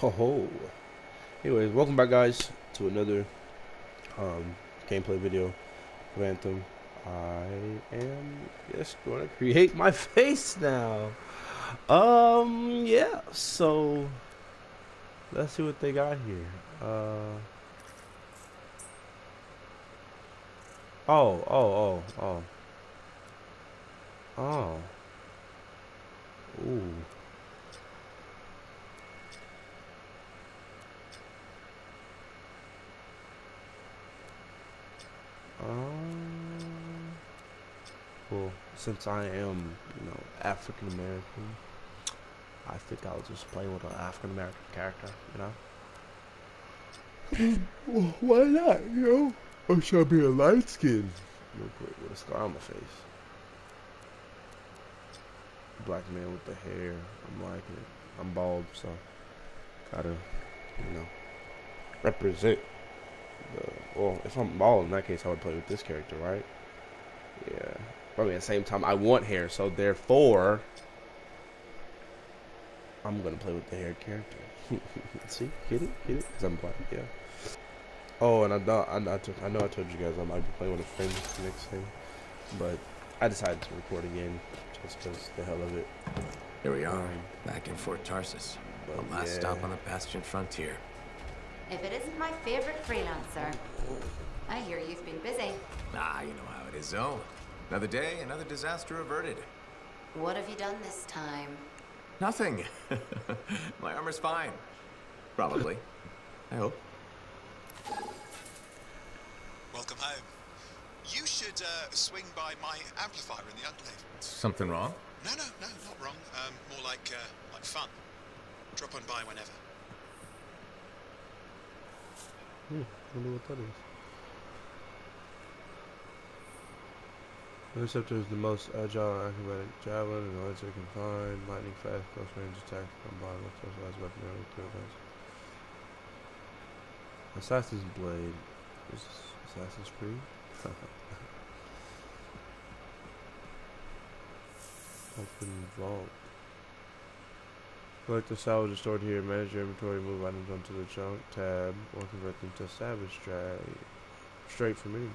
Ho ho. Anyways, welcome back, guys, to another um, gameplay video of Anthem. I am just going to create my face now. Um, yeah. So let's see what they got here. Uh. Oh, oh, oh, oh. Oh. Ooh. Um, well, since I am, you know, African American, I think I'll just play with an African American character, you know? well, why not, you know? Or should I be a light skin? Real quick, with a scar on my face. Black man with the hair. I'm liking it. I'm bald, so gotta, you know, represent the. Well, if I'm bald, in that case, I would play with this character, right? Yeah. But I mean, at the same time, I want hair, so therefore, I'm gonna play with the hair character. See, get it, get it? Cause I'm black, yeah. Oh, and I know, I, I, took, I know I told you guys I might be playing with a friend next thing, but I decided to record again just because the hell of it. Here we are, back in Fort Tarsis, But the last yeah. stop on the Bastion frontier. If it isn't my favorite freelancer. I hear you've been busy. Ah, you know how it is, Zoe. Another day, another disaster averted. What have you done this time? Nothing. My armor's fine. Probably. I hope. Welcome home. You should uh, swing by my amplifier in the Enclave. Something wrong? No, no, no, not wrong. Um, more like uh, like fun. Drop on by whenever. Hmm, I wonder what that is. Interceptor is the most agile and acrobatic javelin and laser can find lightning fast close range attack combined with specialized weapon with two events. Assassin's Blade. Is Assassin's Creed? Open vault. Collect the salvage stored here, manage your inventory, move items onto the junk tab, or convert them to salvage drag straight from any.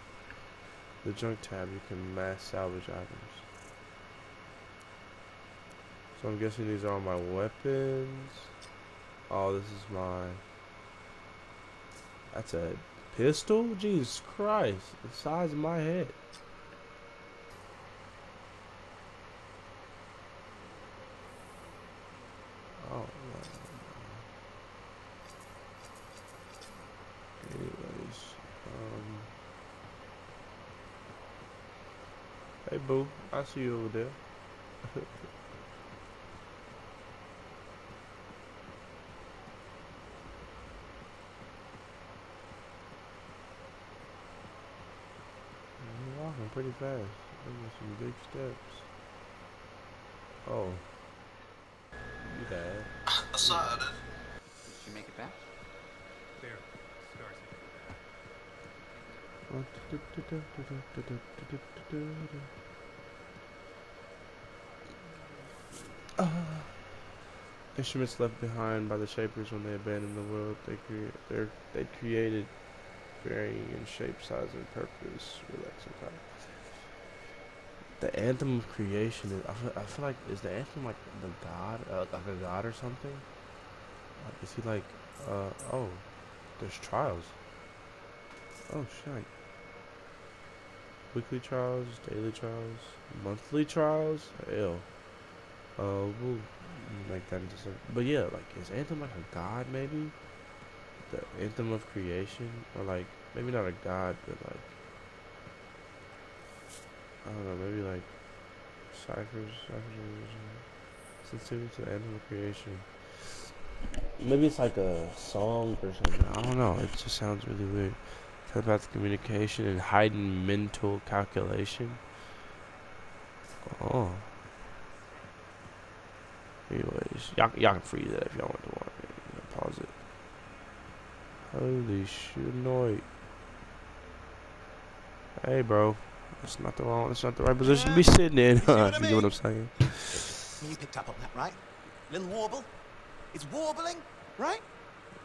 The junk tab, you can mass salvage items. So I'm guessing these are my weapons. Oh, this is my. That's a pistol? Jesus Christ, the size of my head. Oh, wow. Anyways, um, hey boo, I see you over there. You're walking pretty fast. Making some big steps. Oh. You have. I saw it. Did you make it back? There, start Ah. Instruments left behind by the shapers when they abandoned the world they create they created varying in shape, size, and purpose. Relax and calm. The anthem of creation is I feel, I feel like is the anthem like the god uh, like a god or something? Like, is he like uh oh there's trials. Oh shit. Weekly trials, daily trials, monthly trials? Hell. Uh, we'll make that into some. But yeah, like, is Anthem like a god, maybe? The Anthem of creation? Or like, maybe not a god, but like. I don't know, maybe like. Ciphers, ciphers, sensitivity to the Anthem of creation. Maybe it's like a song or something. I don't know. It just sounds really weird. Telepathic communication and heightened mental calculation. Oh. Anyways, y'all, y'all can freeze that if y'all want to watch it. You know, pause it. Holy shit, no. Hey, bro. That's not the wrong. That's not the right position to be sitting in. see what I you get what? I'm saying? You picked up on that, right? Little warble? It's warbling, right?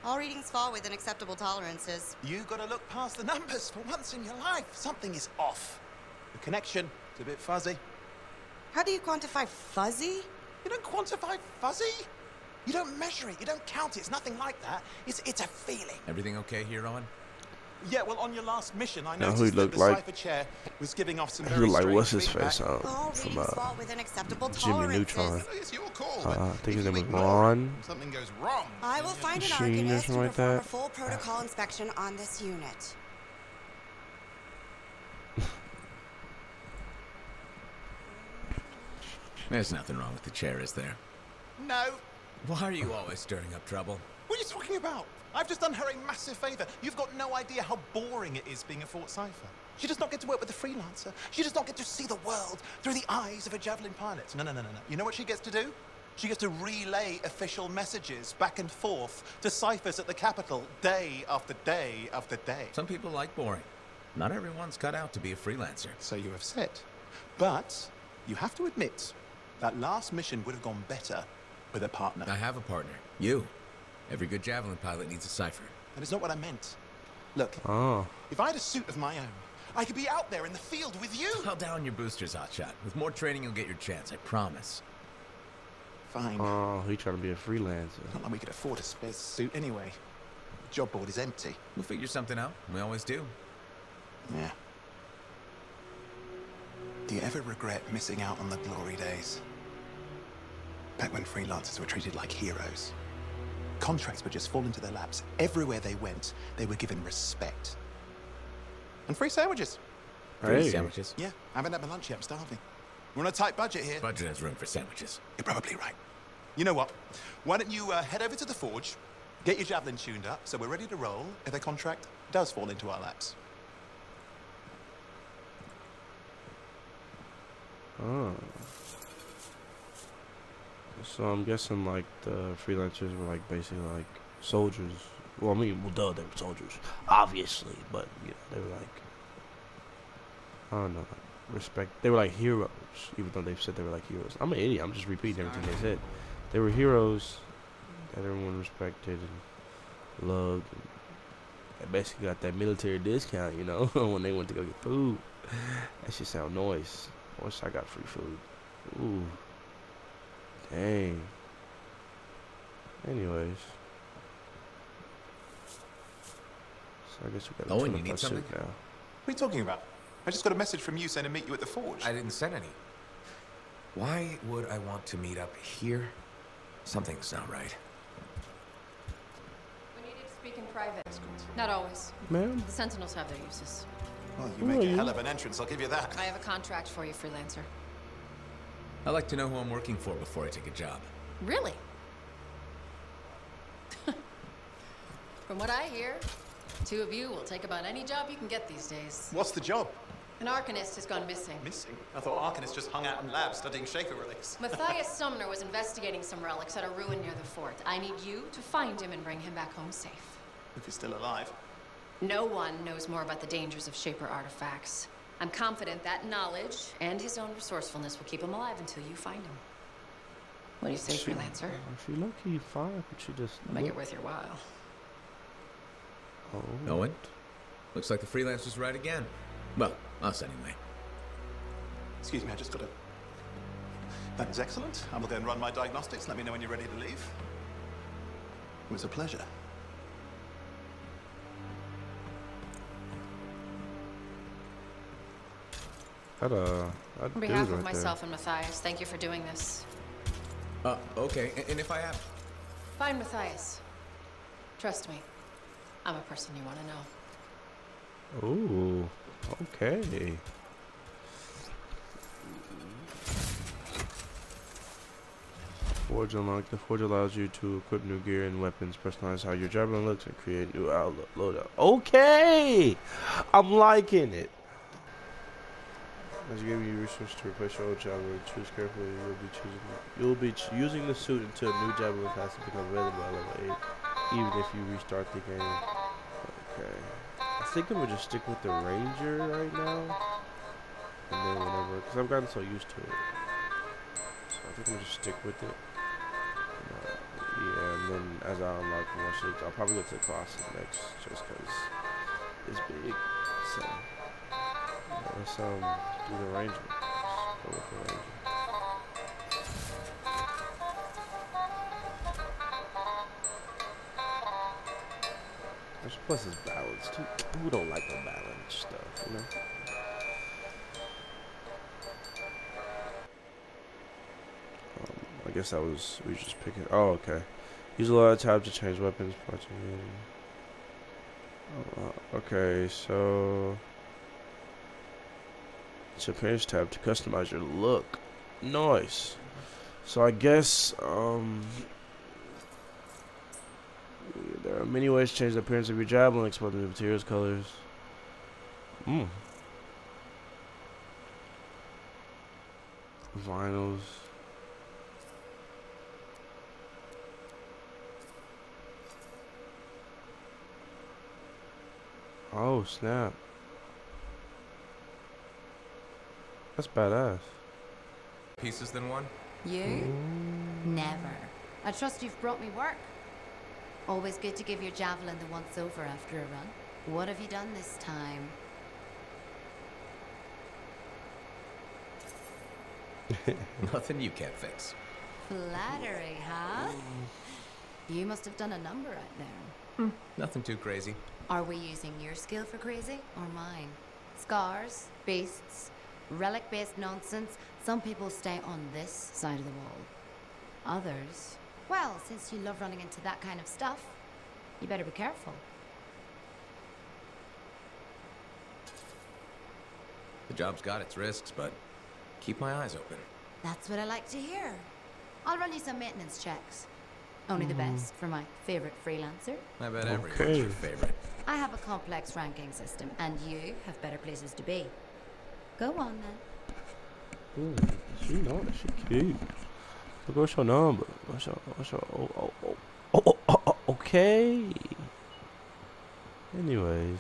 All readings fall within acceptable tolerances. You gotta look past the numbers for once in your life. Something is off. The connection is a bit fuzzy. How do you quantify fuzzy? You don't quantify fuzzy. You don't measure it. You don't count it. It's nothing like that. It's it's a feeling. Everything okay here, Owen? Yeah, well, on your last mission, I Know noticed who he that looked the like? cipher chair was giving off some He very looked like strange what's his face All from uh, fall within acceptable Jimmy. Neutron. It's your call. Uh, I think his name was Ron. Something goes wrong. I will find an Machine or arcanist to something like perform a full protocol inspection on this unit. There's nothing wrong with the chair, is there? No. Why are you always stirring up trouble? What are you talking about? I've just done her a massive favor. You've got no idea how boring it is being a Fort Cipher. She does not get to work with a freelancer. She does not get to see the world through the eyes of a javelin pilot. No, no, no, no, no. You know what she gets to do? She gets to relay official messages back and forth to ciphers at the capital day after day after day. Some people like boring. Not everyone's cut out to be a freelancer. So you have said. But you have to admit that last mission would have gone better with a partner. I have a partner. You. Every good javelin pilot needs a cipher. That is not what I meant. Look, Oh, if I had a suit of my own, I could be out there in the field with you. Hell down your boosters, Hotshot. With more training, you'll get your chance. I promise. Fine. oh, he trying to be a freelancer. Not like we could afford a spare suit anyway. The job board is empty. We'll figure something out. We always do. Yeah. Do you ever regret missing out on the glory days? Back when freelancers were treated like heroes. Contracts would just fall into their laps. Everywhere they went, they were given respect. And free sandwiches. Free Hey. sandwiches. Yeah, I haven't had my lunch yet. I'm starving. We're on a tight budget here. Budget has room for sandwiches. You're probably right. You know what? Why don't you uh, head over to the forge, get your javelin tuned up, so we're ready to roll if a contract does fall into our laps. Oh. So I'm guessing like the freelancers were like basically like soldiers. Well, I mean, well, duh, they were soldiers, obviously, but you know, they were like, I don't know, respect. They were like heroes, even though they've said they were like heroes. I'm an idiot. I'm just repeating everything they said. They were heroes that everyone respected and loved. And they basically got that military discount, you know, when they went to go get food. That shit sound nice. I wish I got free food. Ooh. Dang. Anyways. So I guess we gotta Owen, tune you up need our suit something? What are you talking about? I just got a message from you saying to meet you at the forge. I didn't send any. Why would I want to meet up here? Something's not right. We needed to speak in private. Not always. Ma'am? The Sentinels have their uses. Well, Who you make are a you? hell of an entrance, I'll give you that. I have a contract for you, freelancer. I like to know who I'm working for before I take a job. Really? From what I hear, two of you will take about any job you can get these days. What's the job? An Arcanist has gone missing. Missing? I thought Arcanist just hung out in labs studying Shaper relics. Matthias Sumner was investigating some relics at a ruin near the fort. I need you to find him and bring him back home safe. If he's still alive. No one knows more about the dangers of Shaper artifacts. I'm confident that knowledge and his own resourcefulness will keep him alive until you find him. What do you say, She, freelancer? she low key fine, but she just. Make it worth your while. Oh. Owen? Looks like the freelancer's right again. Well, us anyway. Excuse me, I just got a. That is excellent. I will go and run my diagnostics. Let me know when you're ready to leave. It was a pleasure. That, uh, that On behalf right of myself and Matthias, thank you for doing this. Uh, okay. a- And if I have... Fine, Matthias. Trust me, I'm a person you want to know. there. Ooh. Okay. Forge unlocked. The Forge allows you to equip new gear and weapons, personalize how your javelin looks, and create new outlook loadout. Okay! I'm liking it. As you give you resources to replace your old javelin, choose carefully. You'll be choosing. You'll be ch- using the suit until a new javelin class becomes available at level eight, even if you restart the game. Okay. I think I'm gonna just stick with the ranger right now, and then whatever, because I've gotten so used to it. So I think I'm gonna just stick with it. Uh, yeah, and then as I unlock more shit, I'll probably go to the Colossus next, just cause it's big. So let's um do the Ranger. Go with the Ranger. Plus it's balanced too. Who don't like the balanced stuff, you know? Um, I guess that was we just picking. Oh, okay. Use a lot of tabs to change weapons. parts, and- Uh, okay, so it's appearance tab to customize your look. Nice. So I guess um there are many ways to change the appearance of your javelin, explore the materials, colors. Mm. Vinyls. Oh snap. That's badass. Pieces than one? You? Never. I trust you've brought me work. Always good to give your javelin the once over after a run. What have you done this time? Nothing you can't fix. Flattery, huh? You must have done a number out there. Hmm. Nothing too crazy. Are we using your skill for crazy or mine? Scars, beasts, relic based nonsense. Some people stay on this side of the wall. Others, well, since you love running into that kind of stuff, you better be careful. The job's got its risks, but keep my eyes open. That's what I like to hear. I'll run you some maintenance checks. Only the hmm. best for my favorite freelancer. I bet everyone's your favorite. I have a complex ranking system, and you have better places to be. Go on then. Ooh, she know she cute. Look, what's your number? What's your, what's your, oh, oh, oh, oh, oh, oh, oh, okay. Anyways.